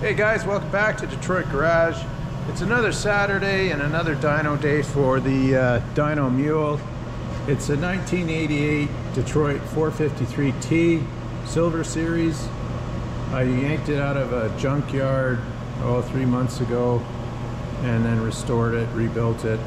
Hey guys, welcome back to Detroit Garage. It's another Saturday and another dyno day for the uh, Dyno Mule. It's a 1988 Detroit 453T Silver Series. I yanked it out of a junkyard oh three months ago and then restored it, rebuilt it.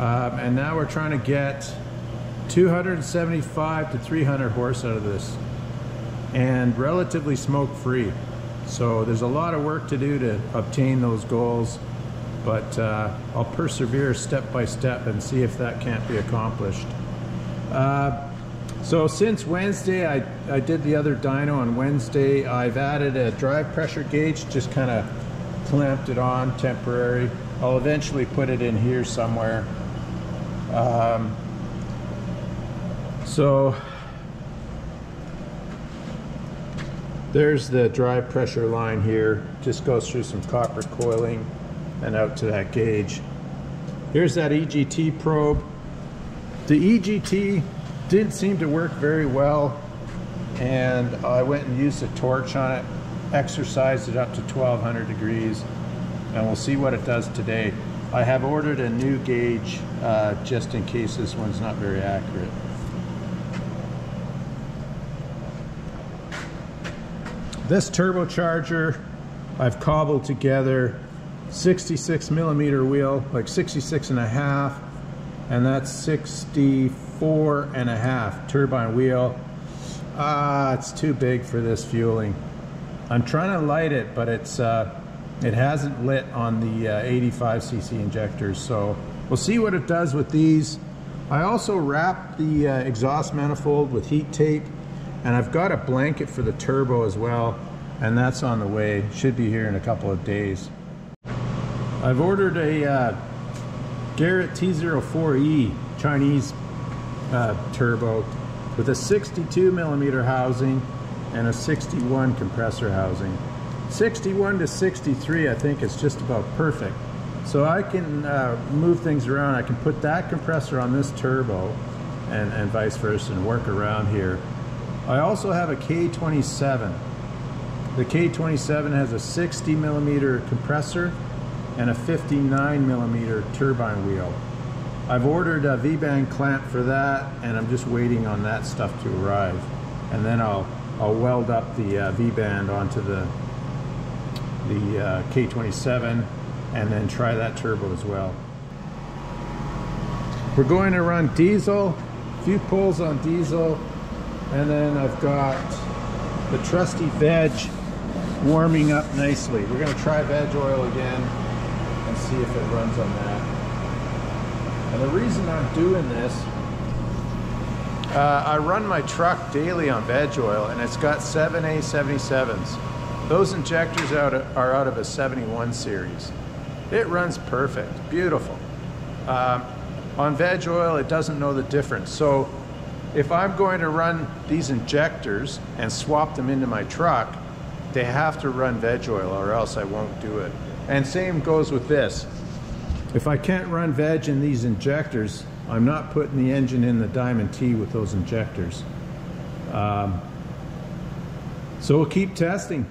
Um, and now we're trying to get 275 to 300 horse out of this and relatively smoke free. So there's a lot of work to do to obtain those goals, but uh, I'll persevere step by step and see if that can't be accomplished. Uh, so since Wednesday, I, I did the other dyno on Wednesday. I've added a drive pressure gauge, just kind of clamped it on temporary. I'll eventually put it in here somewhere. Um, so there's the drive pressure line here. Just goes through some copper coiling and out to that gauge. Here's that EGT probe. The EGT didn't seem to work very well and I went and used a torch on it, exercised it up to 1200 degrees and we'll see what it does today. I have ordered a new gauge uh, just in case this one's not very accurate. This turbocharger I've cobbled together 66 millimeter wheel, like 66 and a half, and that's 64 and a half turbine wheel. Ah, it's too big for this fueling. I'm trying to light it, but it's uh, it hasn't lit on the uh, 85cc injectors, so we'll see what it does with these. I also wrapped the uh, exhaust manifold with heat tape, and I've got a blanket for the turbo as well, and that's on the way. Should be here in a couple of days. I've ordered a uh, Garrett T04E Chinese uh, turbo with a 62 millimeter housing and a 61 compressor housing. 61 to 63 I think is just about perfect. So I can uh, move things around. I can put that compressor on this turbo and, and vice versa and work around here. I also have a K27. The K27 has a 60 millimeter compressor and a 59 millimeter turbine wheel. I've ordered a V-band clamp for that and I'm just waiting on that stuff to arrive. And then I'll, I'll weld up the uh, V-band onto the, the uh, K27 and then try that turbo as well. We're going to run diesel, a few pulls on diesel, and then I've got the trusty veg warming up nicely. We're going to try veg oil again and see if it runs on that. And the reason I'm doing this, uh, I run my truck daily on veg oil and it's got 7A77s. Those injectors out of, are out of a 71 series. It runs perfect, beautiful. Um, on veg oil, it doesn't know the difference. So if I'm going to run these injectors and swap them into my truck, they have to run veg oil or else I won't do it. And same goes with this. If I can't run veg in these injectors, I'm not putting the engine in the Diamond T with those injectors. Um, so we'll keep testing.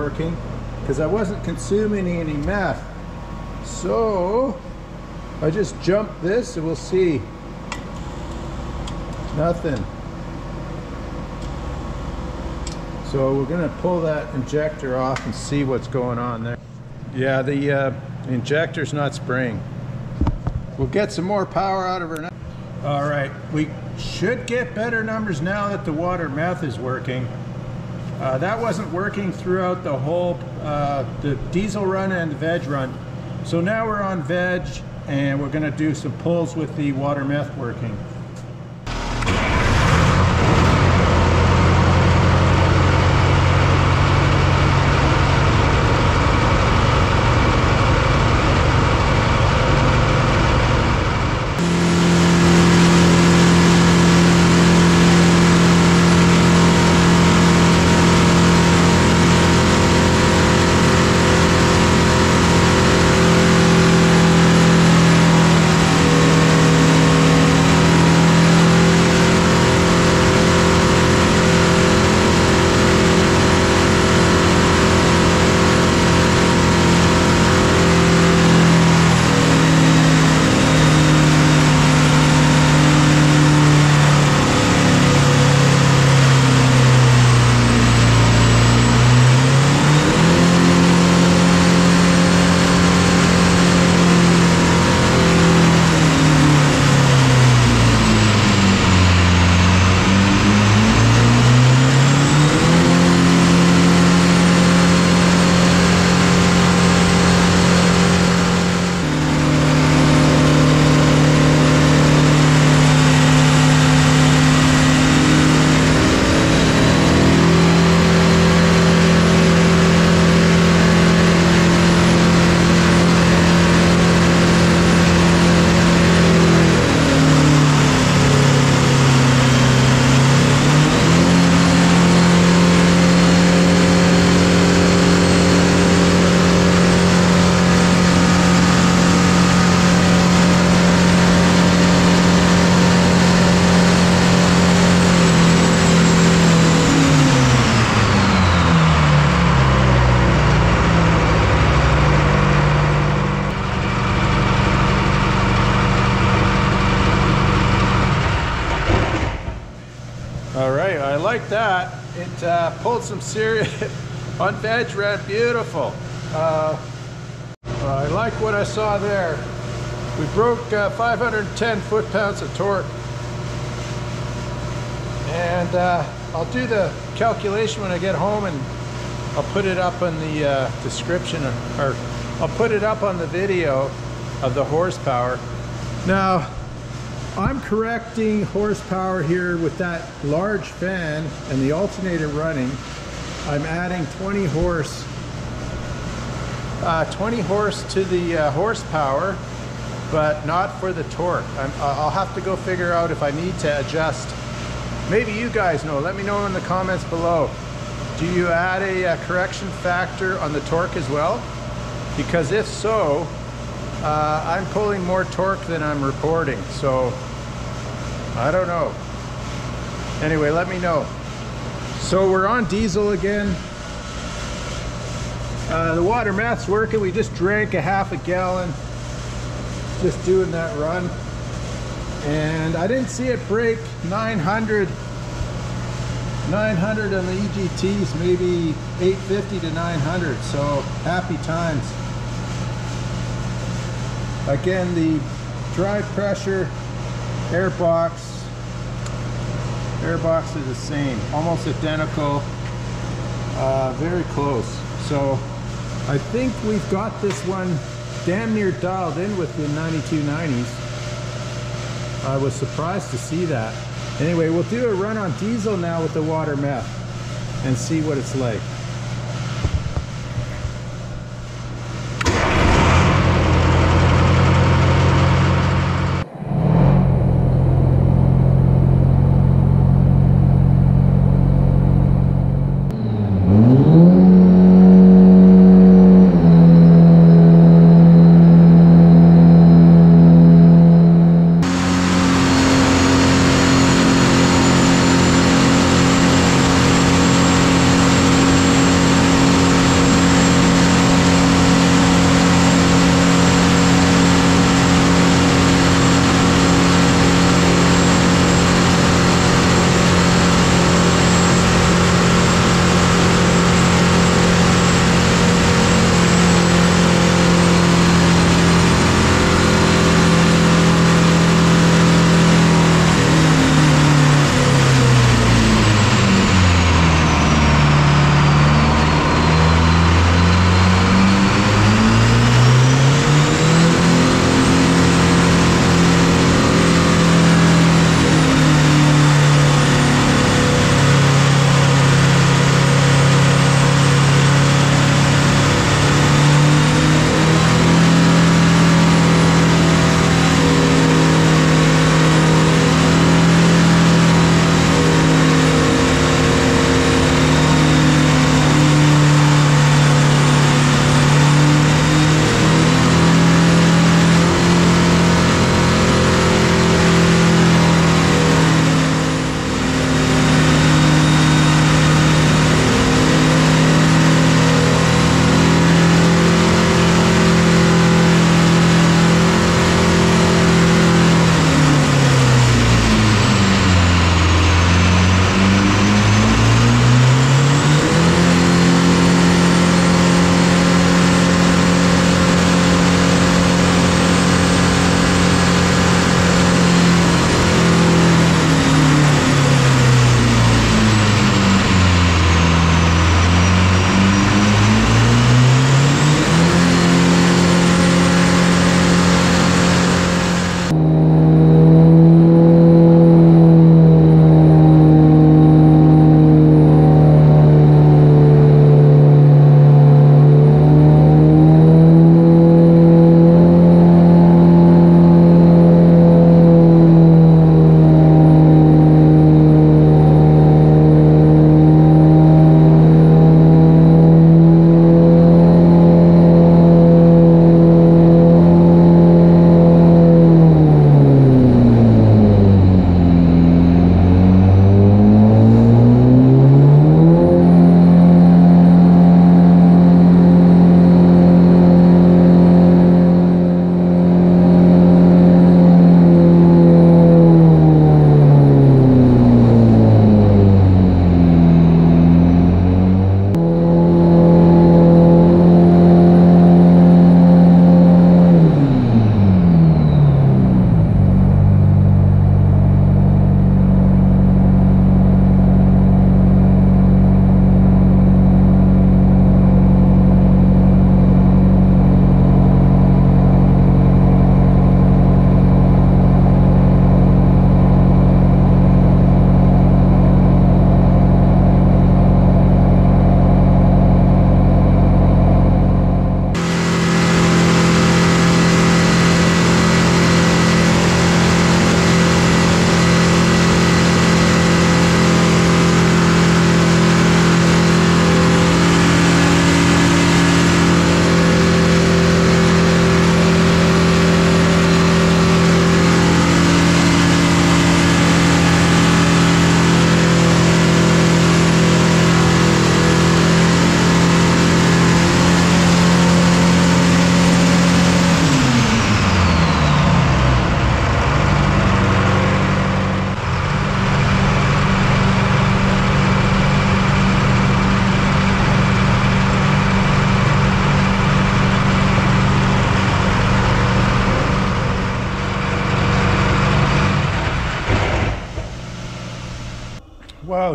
Working because I wasn't consuming any meth. So I just jumped this and we'll see. Nothing. So we're gonna pull that injector off and see what's going on there. Yeah, the uh, injector's not spraying. We'll get some more power out of her now. All right, we should get better numbers now that the water meth is working. Uh, that wasn't working throughout the whole, uh, the diesel run and the veg run. So now we're on veg and we're gonna do some pulls with the water meth working. Like that. It uh, pulled some serious on veg red, beautiful. Uh, I like what I saw there. We broke uh, 510 foot-pounds of torque. And uh, I'll do the calculation when I get home and I'll put it up in the uh, description or I'll put it up on the video of the horsepower. Now, I'm correcting horsepower here with that large fan and the alternator running. I'm adding 20 horse, uh, 20 horse to the uh, horsepower, but not for the torque. I'm, I'll have to go figure out if I need to adjust. Maybe you guys know. Let me know in the comments below. Do you add a, a correction factor on the torque as well? Because if so, uh, I'm pulling more torque than I'm reporting, so I don't know. Anyway, let me know. So we're on diesel again. Uh, the water meth's working. We just drank a half a gallon just doing that run. And I didn't see it break 900 900 on the EGTs, maybe 850 to 900. So happy times. Again, the drive pressure, air box, air box is the same, almost identical, uh, very close. So I think we've got this one damn near dialed in with the 9290s. I was surprised to see that. Anyway, we'll do a run on diesel now with the water meth and see what it's like.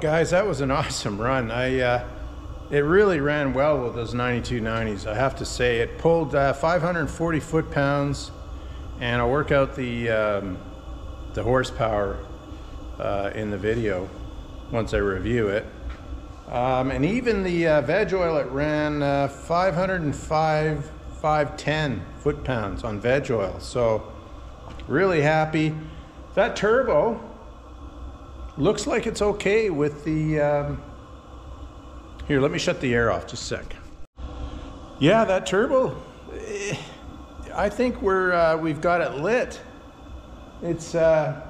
Guys, that was an awesome run. I uh, it really ran well with those 9290s. I have to say, it pulled uh, 540 foot pounds, and I'll work out the um, the horsepower uh, in the video once I review it. Um, and even the uh, veg oil, it ran uh, 505, 510 foot pounds on veg oil. So really happy. That turbo looks like it's okay with the, um, here, let me shut the air off just a sec. Yeah, that turbo, eh, I think we're, uh, we've got it lit. It's, uh,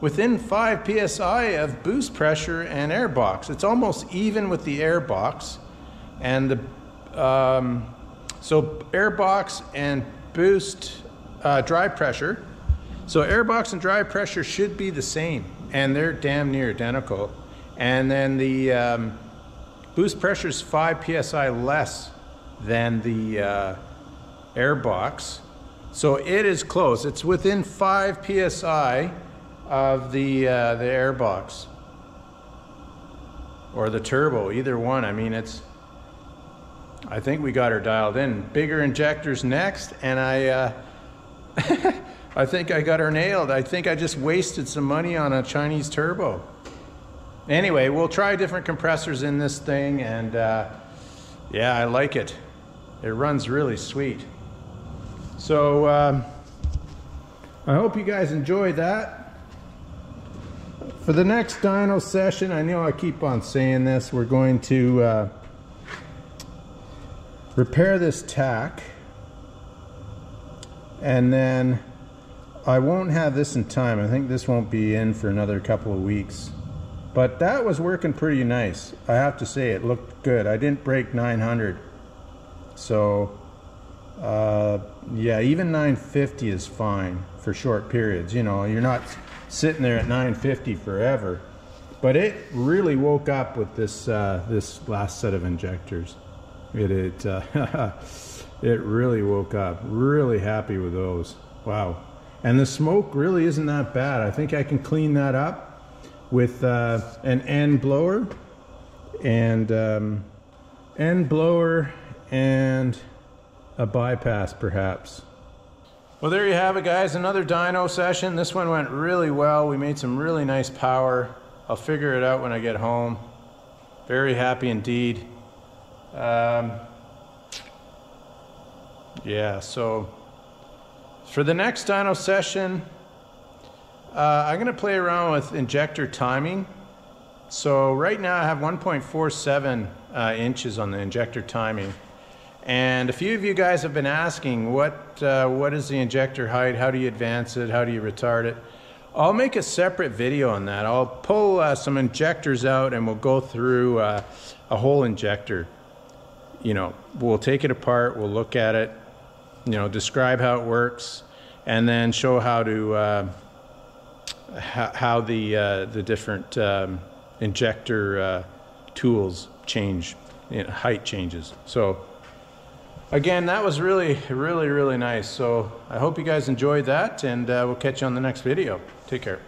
within 5 psi of boost pressure and airbox. It's almost even with the airbox. And the, um, so airbox and boost uh, drive pressure. So airbox and drive pressure should be the same and they're damn near identical. And then the um, boost pressure is 5 psi less than the uh, air box. So it is close. It's within 5 psi of the uh, the airbox or the turbo, either one. I mean, it's. I think we got her dialed in. Bigger injectors next, and I. Uh, I think I got her nailed. I think I just wasted some money on a Chinese turbo. Anyway, we'll try different compressors in this thing, and uh, yeah, I like it. It runs really sweet. So um, I hope you guys enjoyed that. For the next dyno session, I know I keep on saying this, we're going to uh, repair this tack and then I won't have this in time. I think this won't be in for another couple of weeks. But that was working pretty nice. I have to say it looked good. I didn't break 900. So uh, yeah, even 950 is fine for short periods. You know, you're not sitting there at 950 forever. But it really woke up with this uh, this last set of injectors. It it uh, it really woke up. Really happy with those. Wow. And the smoke really isn't that bad. I think I can clean that up with uh, an end blower and um, end blower and a bypass perhaps. Well, there you have it, guys. Another dyno session. This one went really well. We made some really nice power. I'll figure it out when I get home. Very happy indeed. Um, yeah, so for the next dyno session, uh, I'm going to play around with injector timing. So right now I have 1.47 uh, inches on the injector timing. And a few of you guys have been asking, what, uh, what is the injector height? How do you advance it? How do you retard it? I'll make a separate video on that. I'll pull uh, some injectors out and we'll go through uh, a whole injector. You know, we'll take it apart, we'll look at it, you know, describe how it works, and then show how to, uh, how, the, uh, the different um, injector uh, tools change, you know, height changes. So again, that was really, really, really nice. So I hope you guys enjoyed that, and uh, we'll catch you on the next video. Take care.